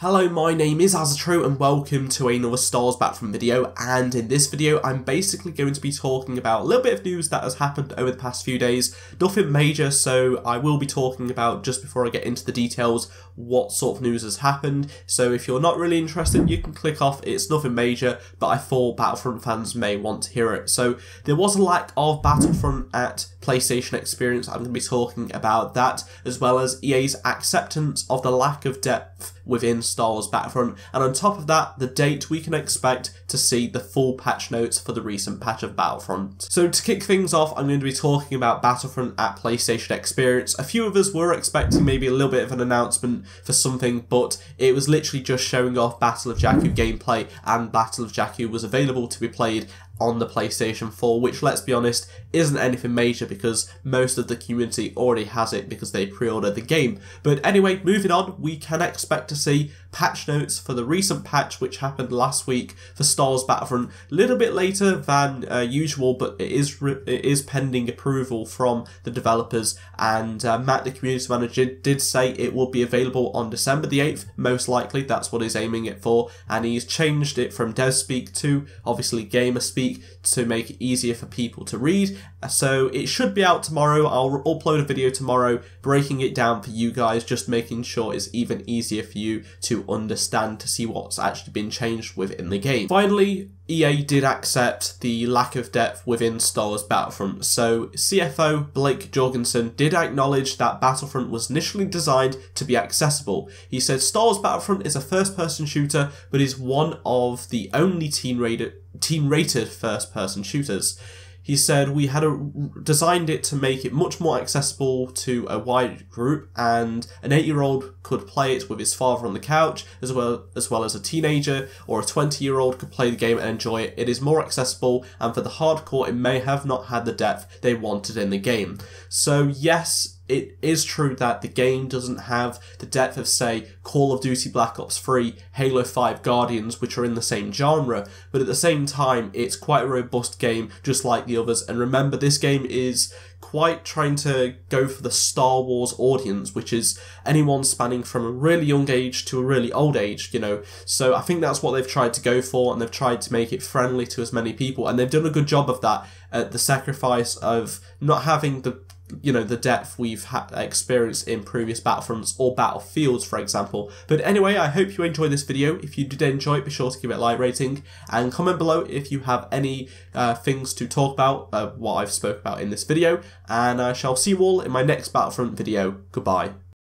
Hello, my name is Azzatru and welcome to another Star Wars Battlefront video and in this video I'm basically going to be talking about a little bit of news that has happened over the past few days. Nothing major so I will be talking about just before I get into the details what sort of news has happened so if you're not really interested you can click off it's nothing major but I thought Battlefront fans may want to hear it. So there was a lack of Battlefront at PlayStation Experience I'm going to be talking about that as well as EA's acceptance of the lack of depth within Star Wars Battlefront, and on top of that, the date we can expect to see the full patch notes for the recent patch of Battlefront. So to kick things off, I'm going to be talking about Battlefront at PlayStation Experience. A few of us were expecting maybe a little bit of an announcement for something, but it was literally just showing off Battle of Jakku gameplay, and Battle of Jakku was available to be played on the PlayStation 4, which let's be honest isn't anything major because most of the community already has it because they pre-ordered the game. But anyway, moving on, we can expect to see patch notes for the recent patch which happened last week for Star Wars Battlefront, a little bit later than uh, usual, but it is it is pending approval from the developers. And uh, Matt, the community manager, did say it will be available on December the 8th, most likely. That's what he's aiming it for, and he's changed it from DevSpeak to obviously GamerSpeak to make it easier for people to read. So it should be out tomorrow. I'll upload a video tomorrow breaking it down for you guys, just making sure it's even easier for you to understand to see what's actually been changed within the game. Finally, EA did accept the lack of depth within Star Wars Battlefront, so CFO Blake Jorgensen did acknowledge that Battlefront was initially designed to be accessible. He said Star Wars Battlefront is a first person shooter, but is one of the only team rated, team rated first person shooters. He said we had a, designed it to make it much more accessible to a wide group, and an eight-year-old could play it with his father on the couch, as well as well as a teenager or a twenty-year-old could play the game and enjoy it. It is more accessible, and for the hardcore, it may have not had the depth they wanted in the game. So yes, it is true that the game doesn't have the depth of, say, Call of Duty Black Ops 3, Halo 5 Guardians, which are in the same genre, but at the same time, it's quite a robust game, just like the others. And remember, this game is quite trying to go for the Star Wars audience, which is anyone spanning from a really young age to a really old age, you know. So I think that's what they've tried to go for, and they've tried to make it friendly to as many people, and they've done a good job of that at the sacrifice of not having the you know the depth we've experienced in previous battlefronts or battlefields for example. But anyway i hope you enjoyed this video. If you did enjoy it be sure to give it a like rating and comment below if you have any uh, things to talk about uh, what i've spoke about in this video. And i shall see you all in my next battlefront video. Goodbye